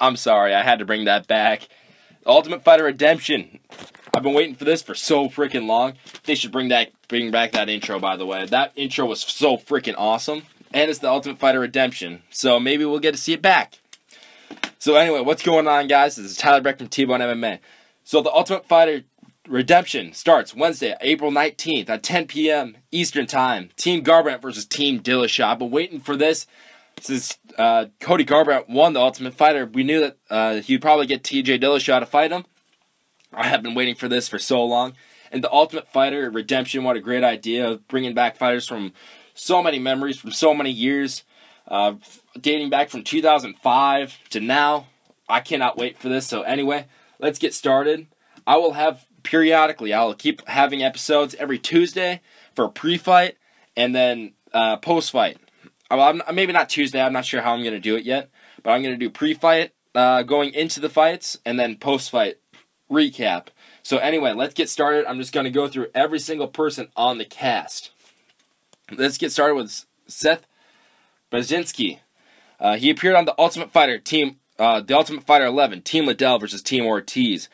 I'm sorry, I had to bring that back. Ultimate Fighter Redemption. I've been waiting for this for so freaking long. They should bring that bring back that intro by the way. That intro was so freaking awesome. And it's the Ultimate Fighter Redemption. So maybe we'll get to see it back. So anyway, what's going on guys? This is Tyler Breck from T-Bone MMA. So the Ultimate Fighter Redemption starts Wednesday, April 19th at 10 p.m. Eastern Time. Team Garbrandt versus Team Dillashaw. I've been waiting for this since uh, Cody Garbrandt won the Ultimate Fighter. We knew that uh, he'd probably get TJ Dillashaw to fight him. I have been waiting for this for so long. And the Ultimate Fighter Redemption, what a great idea of bringing back fighters from so many memories, from so many years, uh, dating back from 2005 to now. I cannot wait for this. So, anyway, let's get started. I will have periodically, I'll keep having episodes every Tuesday for pre fight and then uh, post fight. Well, I'm, maybe not Tuesday, I'm not sure how I'm going to do it yet, but I'm going to do pre fight uh, going into the fights and then post fight recap. So anyway, let's get started. I'm just going to go through every single person on the cast. Let's get started with Seth Baczynski. Uh, he appeared on the Ultimate Fighter team, uh, the Ultimate Fighter 11, Team Liddell versus Team Ortiz.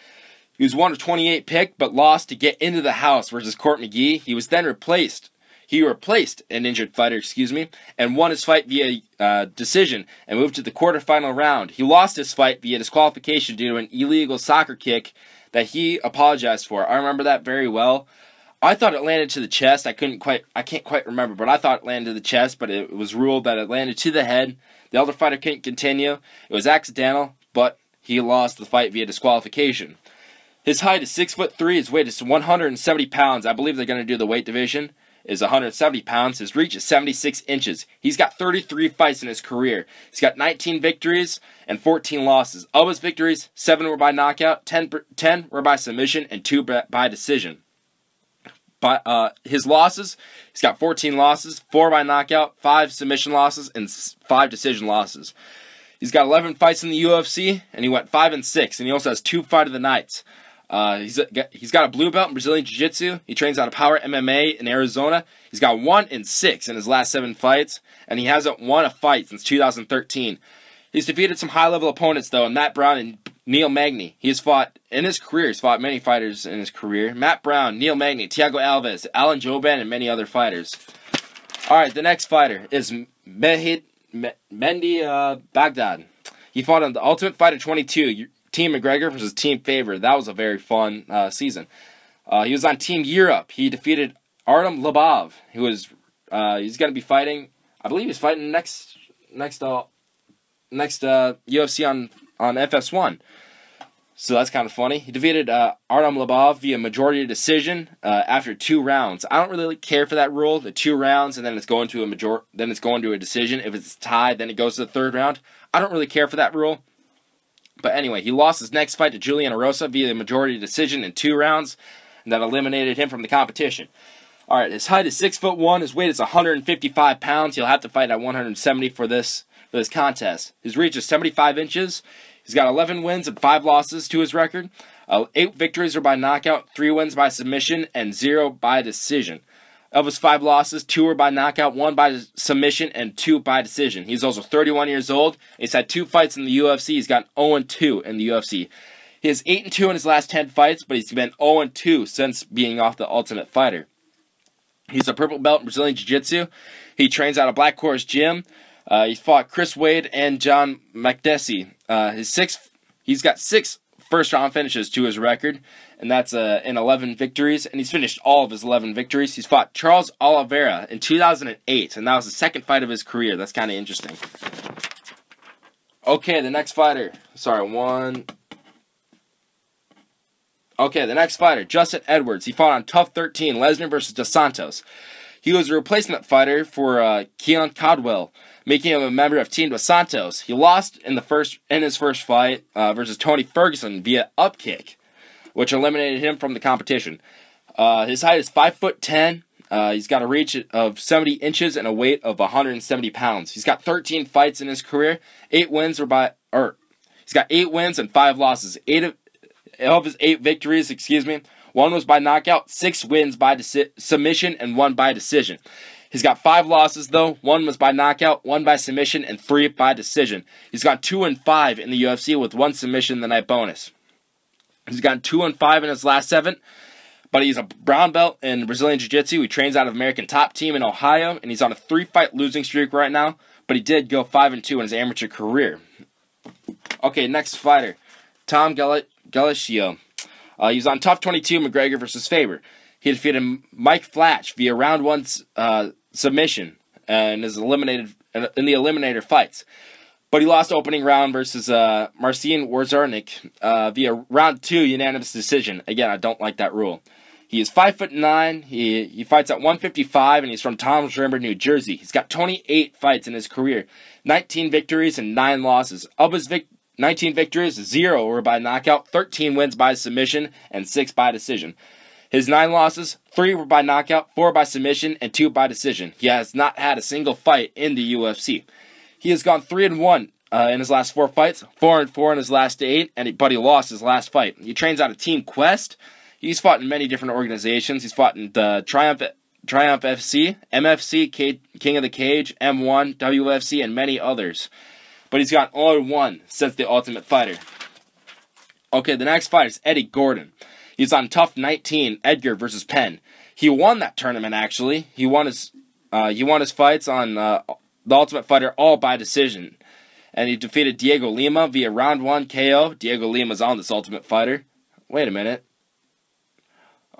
He was one of 28 picked, but lost to get into the house versus Court McGee. He was then replaced. He replaced an injured fighter, excuse me, and won his fight via uh, decision and moved to the quarterfinal round. He lost his fight via disqualification due to an illegal soccer kick that he apologized for. I remember that very well. I thought it landed to the chest. I couldn't quite, I can't quite remember, but I thought it landed to the chest, but it was ruled that it landed to the head. The elder fighter couldn't continue. It was accidental, but he lost the fight via disqualification. His height is six foot three. His weight is 170 pounds. I believe they're going to do the weight division. Is 170 pounds. His reach is 76 inches. He's got 33 fights in his career. He's got 19 victories and 14 losses. Of his victories, seven were by knockout, 10, 10 were by submission, and two by decision. By uh, his losses, he's got 14 losses, four by knockout, five submission losses, and five decision losses. He's got 11 fights in the UFC, and he went five and six, and he also has two fight of the nights. Uh, he's a, he's got a blue belt in Brazilian Jiu Jitsu. He trains out of Power MMA in Arizona. He's got one in six in his last seven fights, and he hasn't won a fight since 2013. He's defeated some high level opponents though, Matt Brown and Neil Magny. He has fought in his career. He's fought many fighters in his career. Matt Brown, Neil Magny, Thiago Alves, Alan Jouban, and many other fighters. All right, the next fighter is Mendy uh, Baghdad. He fought on the Ultimate Fighter 22. Team McGregor versus Team Faber. That was a very fun uh, season. Uh, he was on Team Europe. He defeated Artem Lobov, who was uh, he's going to be fighting. I believe he's fighting next next uh, next uh, UFC on on FS1. So that's kind of funny. He defeated uh, Artem Lobov via majority decision uh, after two rounds. I don't really care for that rule, the two rounds, and then it's going to a major, then it's going to a decision. If it's tied, then it goes to the third round. I don't really care for that rule. But anyway, he lost his next fight to Julian Erosa via majority decision in two rounds, and that eliminated him from the competition. All right, his height is six foot one. His weight is 155 pounds. He'll have to fight at 170 for this for this contest. His reach is 75 inches. He's got 11 wins and five losses to his record. Uh, eight victories are by knockout, three wins by submission, and zero by decision. Of his five losses, two were by knockout, one by submission, and two by decision. He's also 31 years old. He's had two fights in the UFC. He's got 0 2 in the UFC. He has 8 2 in his last 10 fights, but he's been 0 2 since being off the Ultimate Fighter. He's a purple belt in Brazilian Jiu Jitsu. He trains out of Black Horse Gym. Uh, he fought Chris Wade and John Makdessi. Uh, his six, he's got six first round finishes to his record and that's uh, in 11 victories. And he's finished all of his 11 victories. He's fought Charles Oliveira in 2008, and that was the second fight of his career. That's kind of interesting. Okay, the next fighter. Sorry, one. Okay, the next fighter, Justin Edwards. He fought on TUF 13, Lesnar versus Dos Santos. He was a replacement fighter for uh, Keon Caldwell, making him a member of Team Dos Santos. He lost in the first in his first fight uh, versus Tony Ferguson via upkick which eliminated him from the competition. Uh, his height is five foot ten. Uh, he's got a reach of 70 inches and a weight of 170 pounds. He's got 13 fights in his career. Eight wins are by or he's got eight wins and five losses. Eight of, of his eight victories, excuse me, one was by knockout, six wins by deci- submission, and one by decision. He's got five losses though. One was by knockout, one by submission, and three by decision. He's got two and five in the UFC with one submission the night bonus. He's got two and five in his last seven, but he's a brown belt in Brazilian Jiu Jitsu. He trains out of American Top Team in Ohio, and he's on a three fight losing streak right now. But he did go five and two in his amateur career. Okay, next fighter, Tom Gallicchio. Uh, he was on TUF 22 McGregor versus Faber. He defeated Mike Flatch via round one uh, submission and is eliminated in the eliminator fights. But he lost opening round versus uh, Marcin Warzarnik uh, via round two unanimous decision. Again, I don't like that rule. He is five foot nine. He he fights at 155, and he's from Toms River, New Jersey. He's got 28 fights in his career, 19 victories and nine losses. Of his vic- 19 victories, zero were by knockout, 13 wins by submission, and six by decision. His nine losses, three were by knockout, four by submission, and two by decision. He has not had a single fight in the UFC. He has gone three and one uh, in his last four fights, four and four in his last eight, and he, but he lost his last fight. He trains out of Team Quest. He's fought in many different organizations. He's fought in the Triumph Triumph FC, MFC, K, King of the Cage, M1, WFC, and many others. But he's got only one since the Ultimate Fighter. Okay, the next fight is Eddie Gordon. He's on TUF 19, Edgar versus Penn. He won that tournament actually. He won his uh, he won his fights on uh, the Ultimate Fighter all by decision, and he defeated Dhiego Lima via round one KO. Dhiego Lima's on this Ultimate Fighter. Wait a minute.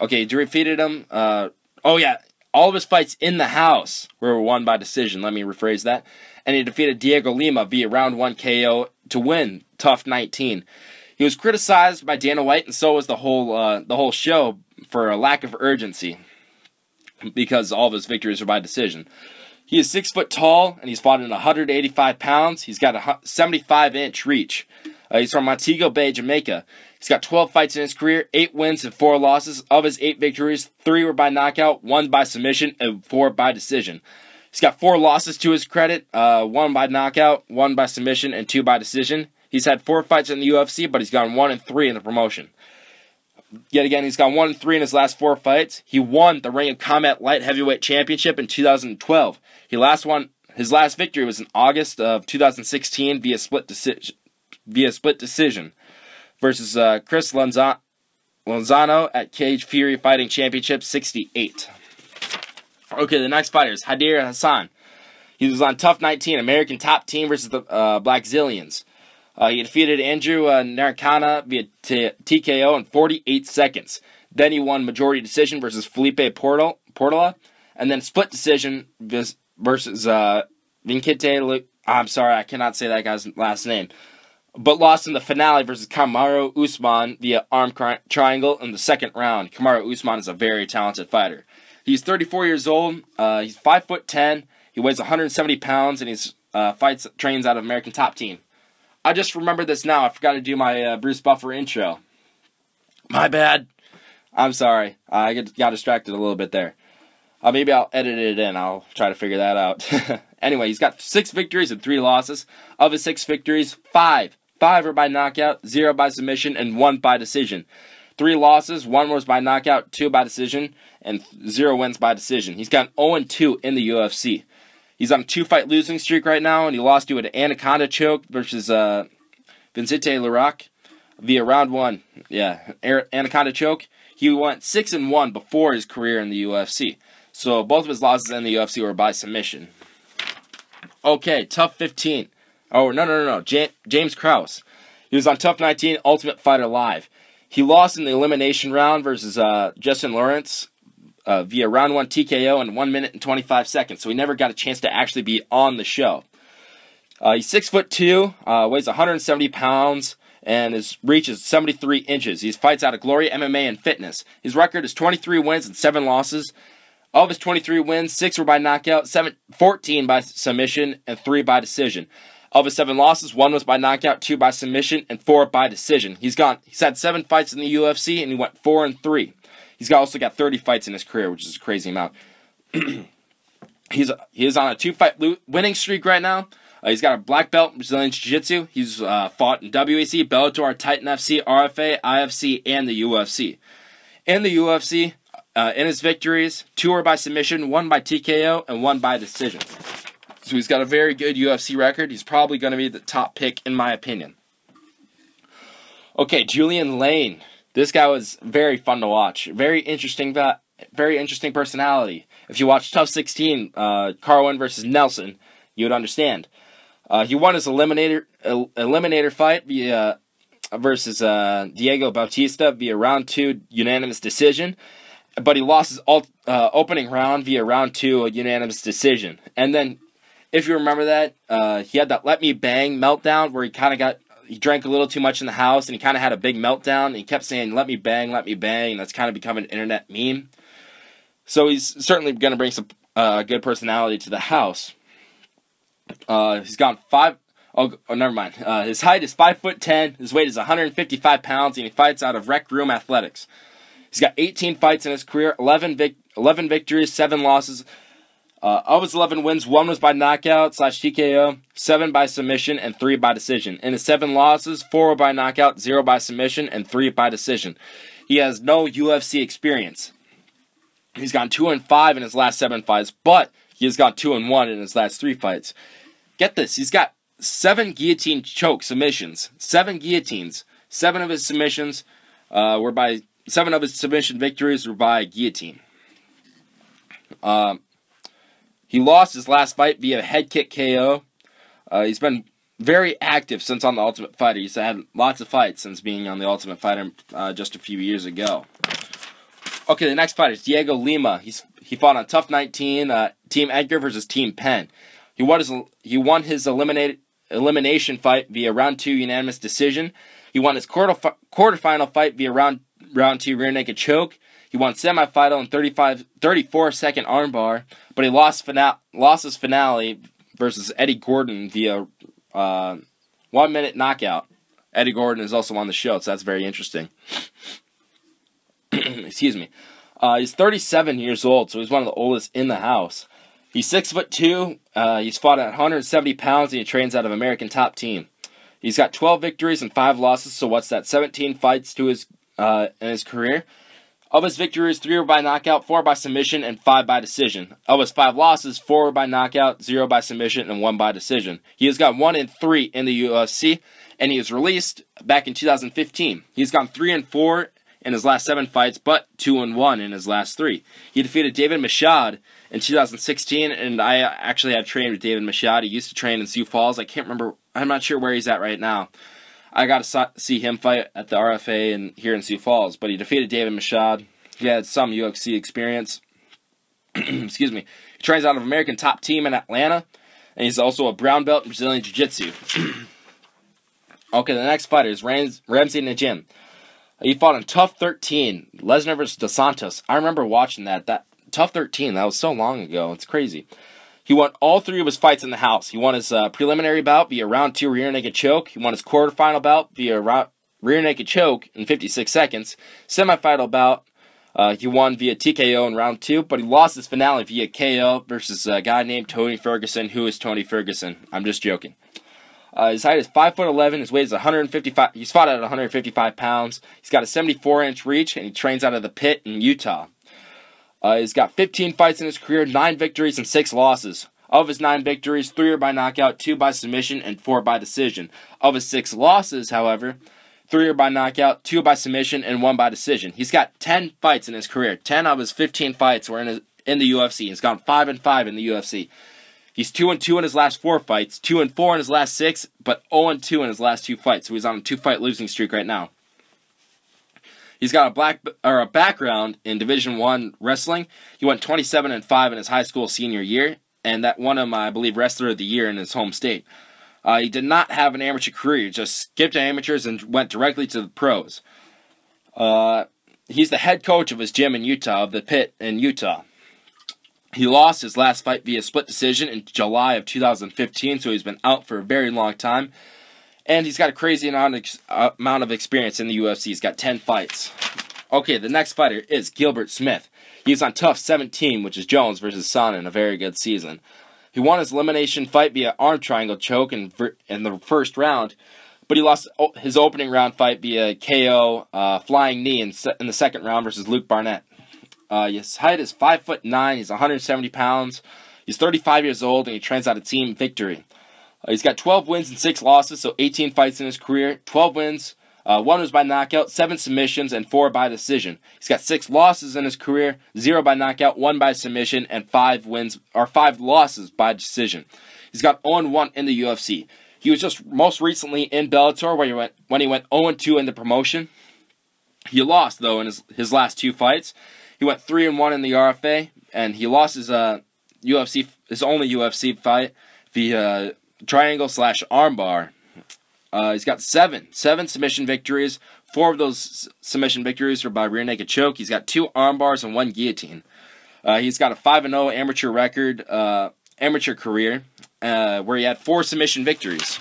Okay, he defeated him. Uh, oh yeah, all of his fights in the house were won by decision. Let me rephrase that. And he defeated Dhiego Lima via round one KO to win TUF 19. He was criticized by Dana White, and so was the whole uh, the whole show for a lack of urgency because all of his victories are by decision. He is six foot tall, and he's fought in 185 pounds. He's got a 75 inch reach. Uh, he's from Montego Bay, Jamaica. He's got 12 fights in his career, eight wins and four losses. Of his eight victories, three were by knockout, one by submission, and four by decision. He's got four losses to his credit, uh, one by knockout, one by submission, and two by decision. He's had four fights in the UFC, but he's gone one and three in the promotion. Yet again, he's gone one and three in his last four fights. He won the Ring of Combat Light Heavyweight Championship in 2012. He last won his last victory was in August of 2016 via split decision via split decision versus uh, Chris Lanzano at Cage Fury Fighting Championship 68. Okay, the next fighter is Hayder Hassan. He was on TUF 19, American Top Team versus the uh, Blackzilians. Uh, he defeated Andrew uh, Narcana via t- TKO in 48 seconds. Then he won majority decision versus Felipe Portal, Portala, and then split decision versus uh, Vicente. I'm sorry, I cannot say that guy's last name. But lost in the finale versus Kamaru Usman via arm tri- triangle in the second round. Kamaru Usman is a very talented fighter. He's 34 years old. Uh, he's 5 foot 10. He weighs 170 pounds, and he uh, fights trains out of American Top Team. I just remember this now. I forgot to do my uh, Bruce Buffer intro. My bad. I'm sorry. I got distracted a little bit there. Uh, maybe I'll edit it in. I'll try to figure that out. anyway, he's got six victories and three losses. Of his six victories, five. Five are by knockout, zero by submission, and one by decision. Three losses, one was by knockout, two by decision, and zero wins by decision. He's got 0 2 in the UFC. He's on a two fight losing streak right now, and he lost to an anaconda choke versus uh, Vicente Luque via round one. Yeah, anaconda choke. He went six and one before his career in the UFC. So both of his losses in the UFC were by submission. Okay, TUF 15. Oh no no no no, James Krause. He was on TUF 19 Ultimate Fighter Live. He lost in the elimination round versus uh, Justin Lawrence uh, via round one TKO in one minute and 25 seconds. So he never got a chance to actually be on the show. Uh, he's six foot two, uh, weighs 170 pounds, and his reach is 73 inches. He fights out of Glory MMA and Fitness. His record is 23 wins and seven losses. Of his 23 wins, six were by knockout, seven, 14 by submission, and three by decision. Of his seven losses, one was by knockout, two by submission, and four by decision. He's gone. He's had seven fights in the UFC, and he went four and three. He's got, also got 30 fights in his career, which is a crazy amount. he's he is on a two fight winning streak right now. Uh, he's got a black belt in Brazilian Jiu Jitsu. He's uh, fought in WEC, Bellator, Titan FC, RFA, IFC, and the UFC. In the UFC, uh, in his victories, two are by submission, one by TKO, and one by decision. So he's got a very good UFC record. He's probably going to be the top pick in my opinion. Okay, Julian Lane. This guy was very fun to watch. Very interesting, very interesting personality. If you watch TUF 16, uh, Carwin versus Nelson, you would understand. Uh, he won his eliminator eliminator fight via versus uh, Diego Bautista via round two unanimous decision, but he lost his alt, uh, opening round via round two a unanimous decision. And then, if you remember that, uh, he had that "Let Me Bang" meltdown where he kind of got he drank a little too much in the house and he kind of had a big meltdown. And he kept saying, "Let me bang, let me bang." And that's kind of become an internet meme. So he's certainly going to bring some uh, good personality to the house. Uh, he's gone five. Oh, oh never mind. Uh, his height is five foot ten. His weight is 155 pounds, and he fights out of Rec Room Athletics. He's got 18 fights in his career, 11, vic- 11 victories, seven losses. Uh, of his 11 wins, one was by knockout slash TKO, seven by submission, and three by decision. In his seven losses, four by knockout, zero by submission, and three by decision. He has no UFC experience. He's gone two and five in his last seven fights, but he has gone two and one in his last three fights. Get this, he's got seven guillotine choke submissions, seven guillotines. Seven of his submissions uh, were by seven of his submission victories were by guillotine. Um, he lost his last fight via head kick KO. Uh, he's been very active since on the Ultimate Fighter. He's had lots of fights since being on the Ultimate Fighter uh, just a few years ago. Okay, the next fight is Dhiego Lima. He's he fought on TUF 19, uh, Team Edgar versus Team Penn. He won his he won his eliminated elimination fight via round two unanimous decision. He won his quarter quarterfinal fight via round round two rear naked choke. He won semifinal in 35, 34 second armbar, but he lost fina- lost his finale versus Eddie Gordon via uh, one minute knockout. Eddie Gordon is also on the show, so that's very interesting. Excuse me. Uh, he's 37 years old, so he's one of the oldest in the house. He's six foot two. Uh, he's fought at 170 pounds, and he trains out of American Top Team. He's got 12 victories and five losses. So what's that? 17 fights to his uh, in his career. Of his victories, three were by knockout, four by submission, and five by decision. Of his five losses, four were by knockout, zero by submission, and one by decision. He has got one in three in the UFC, and he was released back in 2015. He's gone three and four in his last seven fights, but two and one in his last three. He defeated David Michaud in 2016, and I actually had trained with David Michaud. He used to train in Sioux Falls. I can't remember. I'm not sure where he's at right now. I got to see him fight at the RFA and here in Sioux Falls, but he defeated David Michaud. He had some UFC experience. Excuse me. He trains out of American Top Team in Atlanta, and he's also a brown belt in Brazilian Jiu Jitsu. okay, the next fighter is Rams- Ramsey Nijem. He fought in TUF 13, Lesnar versus Dos Santos. I remember watching that. That TUF 13, that was so long ago. It's crazy. He won all three of his fights in the house. He won his uh, preliminary bout via round two rear naked choke. He won his quarterfinal bout via rear naked choke in 56 seconds. Semifinal bout, uh, he won via TKO in round two, but he lost his finale via KO versus a guy named Tony Ferguson. Who is Tony Ferguson? I'm just joking. Uh, his height is five foot eleven. His weight is 155. He's fought at 155 pounds. He's got a 74 inch reach, and he trains out of the pit in Utah. Uh, he's got 15 fights in his career, 9 victories and 6 losses. Of his 9 victories, 3 are by knockout, 2 by submission, and 4 by decision. Of his 6 losses, however, 3 are by knockout, 2 by submission, and 1 by decision. He's got 10 fights in his career. 10 of his 15 fights were in, his, in the UFC. He's gone 5 and 5 in the UFC. He's 2 and 2 in his last 4 fights, 2 and 4 in his last 6, but 0 and 2 in his last 2 fights. So he's on a 2 fight losing streak right now. He's got a black or a background in Division One wrestling. He went 27 and five in his high school senior year, and that won him, I believe, Wrestler of the Year in his home state. Uh, he did not have an amateur career; he just skipped amateurs and went directly to the pros. Uh, he's the head coach of his gym in Utah, of the Pit in Utah. He lost his last fight via split decision in July of 2015, so he's been out for a very long time and he's got a crazy amount of experience in the UFC. He's got 10 fights. Okay, the next fighter is Gilbert Smith. He's on TUF 17, which is Jones versus Sonnen a very good season. He won his elimination fight via arm triangle choke in, in the first round, but he lost his opening round fight via KO uh, flying knee in, in the second round versus Luke Barnatt. Uh, his height is five foot nine. He's 170 pounds. He's 35 years old, and he trains out of Team Victory. Uh, he's got 12 wins and six losses, so 18 fights in his career. 12 wins. Uh, one was by knockout, seven submissions, and four by decision. He's got six losses in his career, zero by knockout, one by submission, and five wins or five losses by decision. He's got 0-1 in the UFC. He was just most recently in Bellator where he went when he went 0-2 in the promotion. He lost though in his, his last two fights. He went 3 and 1 in the RFA and he lost his uh UFC his only UFC fight via triangle slash armbar. Uh, he's got seven seven submission victories. Four of those submission victories were by rear naked choke. He's got two armbars and one guillotine. Uh, he's got a 5 0 amateur record, uh, amateur career, uh, where he had four submission victories.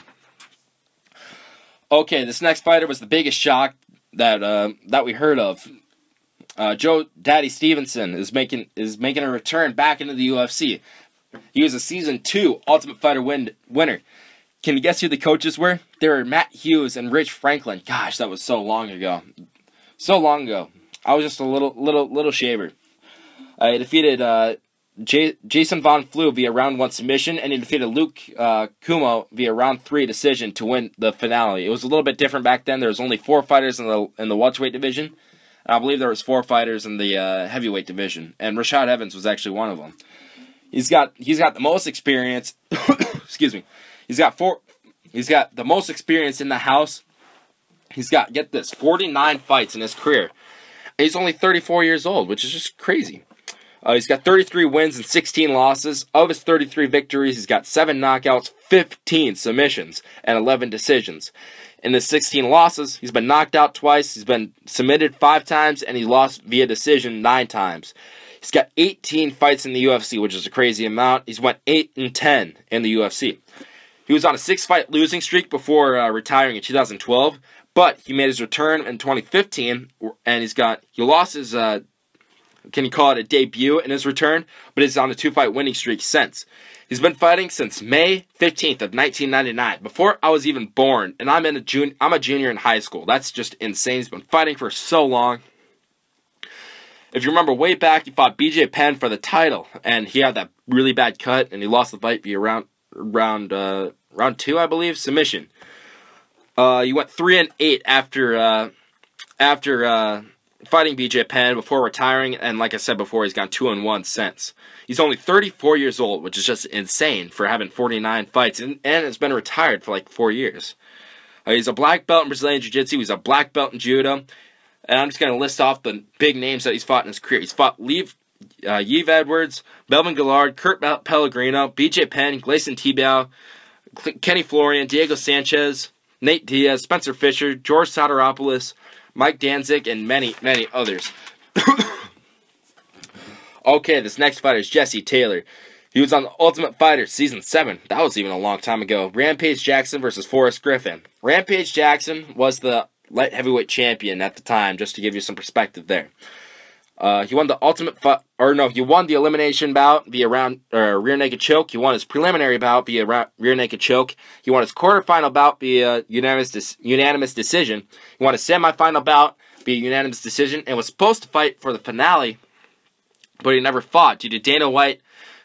Okay, this next fighter was the biggest shock that uh, that we heard of. Uh, Joe Daddy Stevenson is making is making a return back into the UFC. He was a season two Ultimate Fighter win, winner. Can you guess who the coaches were? They were Matt Hughes and Rich Franklin. Gosh, that was so long ago. So long ago. I was just a little little little shaver. I defeated uh, J- Jason Von Flue via round one submission, and he defeated Luke uh, Cummo via round three decision to win the finale. It was a little bit different back then. There was only four fighters in the in the welterweight division, I believe there was four fighters in the uh, heavyweight division, and Rashad Evans was actually one of them. He's got he's got the most experience. excuse me. He's got four. He's got the most experience in the house. He's got get this forty nine fights in his career. He's only thirty four years old, which is just crazy. Uh, he's got 33 wins and 16 losses. Of his 33 victories, he's got 7 knockouts, 15 submissions, and 11 decisions. In his 16 losses, he's been knocked out twice, he's been submitted 5 times, and he lost via decision 9 times. He's got 18 fights in the UFC, which is a crazy amount. He's went 8 and 10 in the UFC. He was on a 6 fight losing streak before uh, retiring in 2012, but he made his return in 2015, and he's got he lost his uh, can you call it a debut in his return, but he's on a two fight winning streak since. He's been fighting since May 15th of 1999, before I was even born, and I'm in a jun- I'm a junior in high school. That's just insane. He's been fighting for so long. If you remember way back, he fought BJ Penn for the title, and he had that really bad cut, and he lost the fight via round round uh, round two, I believe, submission. Uh, he went three and eight after uh, after uh, fighting BJ Penn before retiring, and like I said before, he's gone two and one since. He's only 34 years old, which is just insane for having 49 fights, and, and has been retired for like four years. Uh, he's a black belt in Brazilian Jiu Jitsu. He's a black belt in Judo. And I'm just going to list off the big names that he's fought in his career. He's fought Leave, uh, Yves Edwards, Melvin Guillard, Kurt Pellegrino, BJ Penn, Gleison Tibau, Kenny Florian, Diego Sanchez, Nate Diaz, Spencer Fisher, George Sotiropoulos, Mike Danzig, and many, many others. okay, this next fighter is Jesse Taylor. He was on the Ultimate Fighter Season 7. That was even a long time ago. Rampage Jackson versus Forrest Griffin. Rampage Jackson was the light heavyweight champion at the time, just to give you some perspective there. Uh, he won the ultimate, fu- or no, he won the elimination bout via round uh, rear naked choke. He won his preliminary bout via ra- rear naked choke. He won his quarterfinal bout via unanimous unanimous decision. He won his semifinal bout via unanimous decision, and was supposed to fight for the finale, but he never fought due to Dana White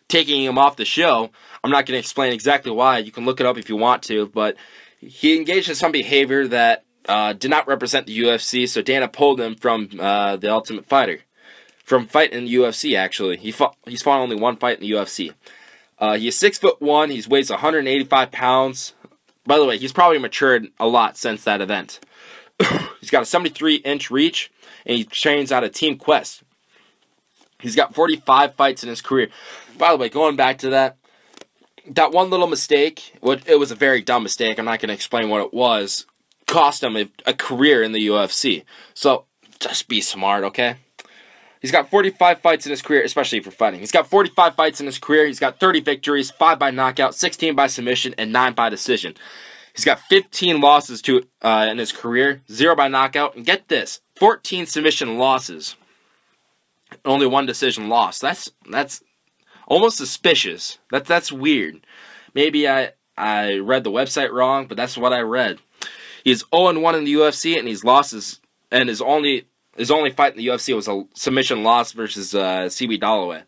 taking him off the show. I'm not going to explain exactly why. You can look it up if you want to, but he engaged in some behavior that uh, did not represent the UFC, so Dana pulled him from uh, the Ultimate Fighter from fighting in the UFC. Actually, he fought. He's fought only one fight in the UFC. Uh, he's six foot one. He weighs 185 pounds. By the way, he's probably matured a lot since that event. he's got a 73 inch reach, and he trains out of Team Quest. He's got 45 fights in his career. By the way, going back to that, that one little mistake, what it was a very dumb mistake. I'm not going to explain what it was. Cost him a, a career in the UFC. So just be smart, okay? He's got 45 fights in his career, especially for fighting. He's got 45 fights in his career. He's got 30 victories, 5 by knockout, 16 by submission, and 9 by decision. He's got 15 losses to uh, in his career, 0 by knockout, and get this, 14 submission losses. Only one decision loss. That's that's almost suspicious. That that's weird. Maybe I I read the website wrong, but that's what I read. He's 0 1 in the UFC and he's lost his and his only his only fight in the UFC was a submission loss versus uh, CB Dollaway.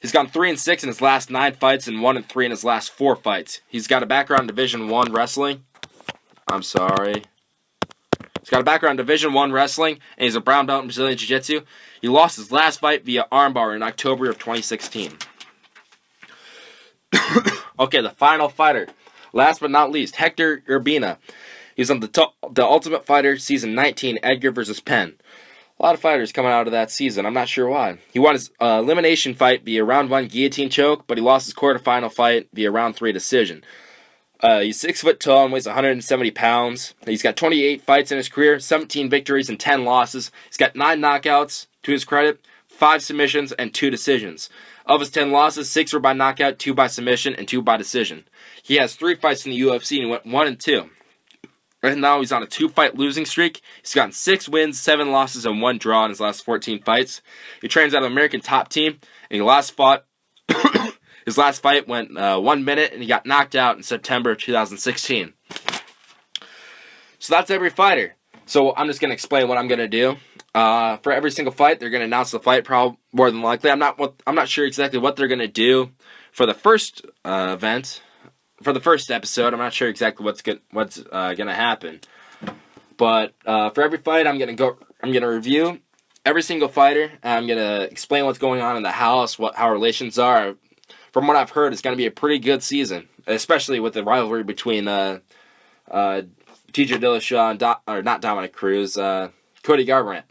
He's gone three and six in his last nine fights and one and three in his last four fights. He's got a background in Division One wrestling. I'm sorry. He's got a background in Division One wrestling, and he's a brown belt in Brazilian Jiu-Jitsu. He lost his last fight via armbar in October of 2016. okay, the final fighter. Last but not least, Hector Urbina. He's on the, top the Ultimate Fighter Season 19, Edgar versus Penn. A lot of fighters coming out of that season. I'm not sure why. He won his uh, elimination fight via round one guillotine choke, but he lost his quarterfinal fight via round three decision. Uh, he's six foot tall and weighs 170 pounds. He's got 28 fights in his career, 17 victories and 10 losses. He's got nine knockouts to his credit, five submissions and two decisions. Of his 10 losses, six were by knockout, two by submission, and two by decision. He has three fights in the UFC and he went one and two. Right now, he's on a two fight losing streak. He's gotten six wins, seven losses, and one draw in his last 14 fights. He trains out of American Top Team, and he last fought. his last fight went uh, one minute, and he got knocked out in September 2016. So that's every fighter. So I'm just gonna explain what I'm gonna do. Uh, for every single fight, they're gonna announce the fight, probably more than likely. I'm not. I'm not sure exactly what they're gonna do for the first uh, event for the first episode. I'm not sure exactly what's good, what's uh, gonna happen, but uh, for every fight, I'm gonna go. I'm gonna review every single fighter. I'm gonna explain what's going on in the house, what how relations are. From what I've heard, it's gonna be a pretty good season, especially with the rivalry between uh, uh, TJ Dillashaw and Do- or not Dominick Cruz, uh, Cody Garbrandt.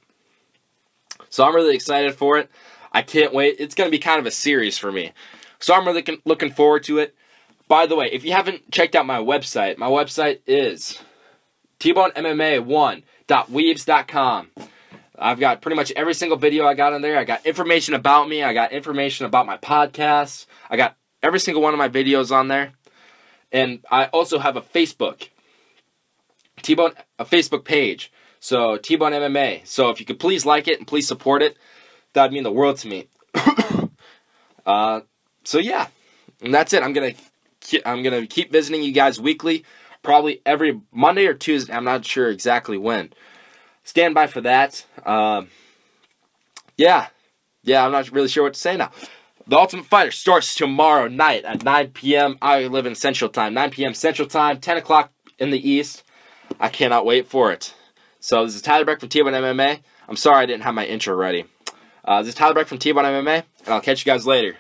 So I'm really excited for it. I can't wait. It's gonna be kind of a series for me. So I'm really looking forward to it. By the way, if you haven't checked out my website, my website is tbonemma1.weebs.com. I've got pretty much every single video I got on there. I got information about me. I got information about my podcasts. I got every single one of my videos on there. And I also have a Facebook. T-Bone a Facebook page. So T-Bone MMA. So if you could please like it and please support it, that'd mean the world to me. uh, so yeah, and that's it. I'm gonna I'm gonna keep visiting you guys weekly, probably every Monday or Tuesday. I'm not sure exactly when. Stand by for that. Um, yeah, yeah. I'm not really sure what to say now. The Ultimate Fighter starts tomorrow night at 9 p.m. I live in Central Time. 9 p.m. Central Time, 10 o'clock in the East. I cannot wait for it. So this is Tyler Breck from T-Bone MMA. I'm sorry I didn't have my intro ready. Uh, this is Tyler Breck from T-Bone MMA, and I'll catch you guys later.